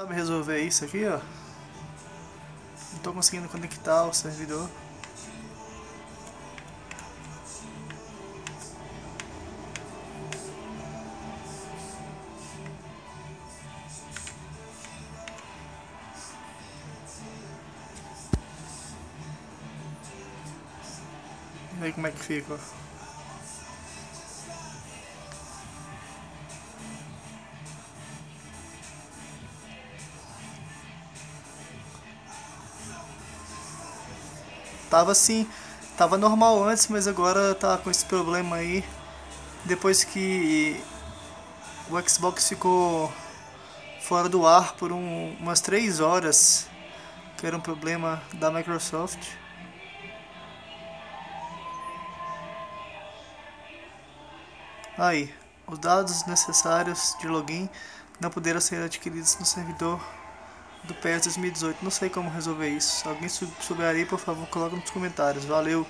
Sabe resolver isso aqui, ó? Não tô conseguindo conectar o servidor. Aí como é que fica, ó. Tava assim, tava normal antes, mas agora tá com esse problema aí. Depois que o Xbox ficou fora do ar por um, umas 3 horas, que era um problema da Microsoft. Aí, os dados necessários de login não puderam ser adquiridos no servidor do PES 2018. Não sei como resolver isso. Alguém souber aí, por favor, coloque nos comentários. Valeu!